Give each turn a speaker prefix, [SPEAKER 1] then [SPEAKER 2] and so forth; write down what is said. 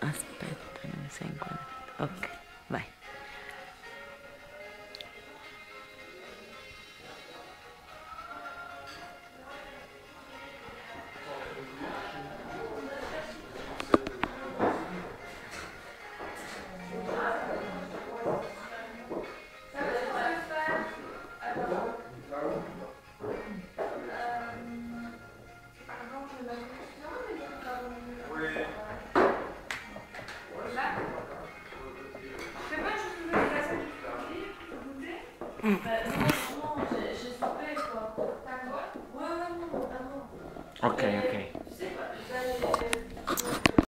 [SPEAKER 1] aspetto, non mi seguono. Ok. Ok, ok.